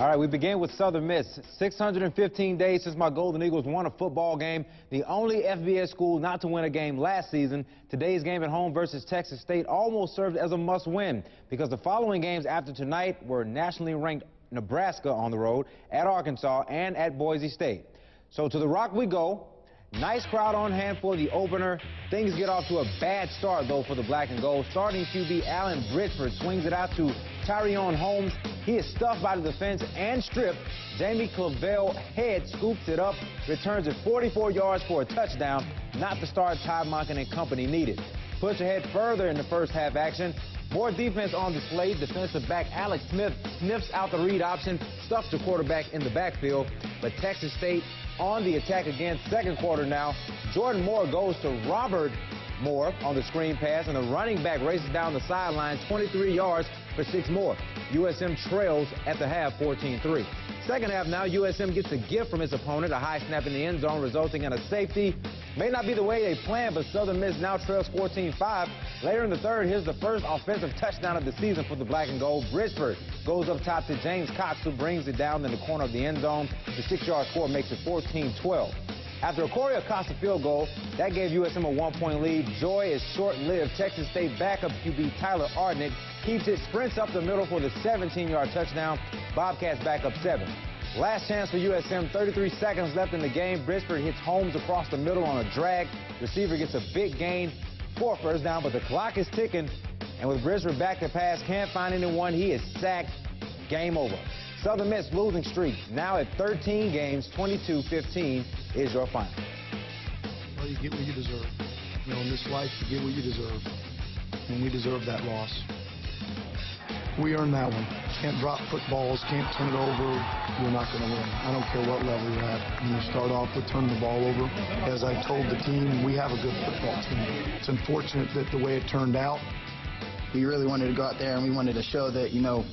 All right, we begin with Southern Miss. 615 days since my Golden Eagles won a football game, the only FBS school not to win a game last season. Today's game at home versus Texas State almost served as a must-win because the following games after tonight were nationally ranked Nebraska on the road, at Arkansas, and at Boise State. So to the Rock we go. Nice crowd on hand for the opener. Things get off to a bad start, though, for the black and gold. Starting QB Allen Bridgford swings it out to Tyreon Holmes. He is stuffed by the defense and stripped. Jamie Clavell head scoops it up, returns it 44 yards for a touchdown. Not the start Todd Monken and company needed. Push ahead further in the first half action. More defense on display. Defensive back Alex Smith sniffs out the read option, stuffs the quarterback in the backfield. But Texas State on the attack again. Second quarter now. Jordan Moore goes to Robert Moore on the screen pass, and the running back races down the sideline 23 yards for six more. USM trails at the half 14-3. Second half now, USM gets a gift from its opponent, a high snap in the end zone, resulting in a safety. May not be the way they planned, but Southern Miss now trails 14-5. Later in the third, here's the first offensive touchdown of the season for the black and gold. Bridgford goes up top to James Cox, who brings it down in the corner of the end zone. The six-yard score makes it 14-12. After a Corey Acosta field goal, that gave USM a one-point lead. Joy is short-lived. Texas State backup QB Tyler Ardnick keeps it, sprints up the middle for the 17-yard touchdown. Bobcats back up seven. Last chance for USM, 33 seconds left in the game. Bridgford hits Holmes across the middle on a drag. Receiver gets a big gain for first down, but the clock is ticking. And with Bridgford back to pass, can't find anyone. He is sacked. Game over. Southern Miss losing streak now at 13 games, 22-15 is your final. Well, you get what you deserve. You know, in this life, you get what you deserve. And we deserve that loss. We earned that one. Can't drop footballs, can't turn it over. You're not going to win. I don't care what level you're at. When you start off with turning the ball over, as I told the team, we have a good football team. It's unfortunate that the way it turned out. We really wanted to go out there and we wanted to show that, you know,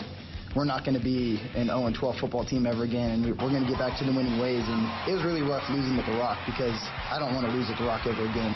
we're not going to be an 0-12 football team ever again, and we're going to get back to the winning ways. And it was really rough losing at The Rock because I don't want to lose at The Rock ever again.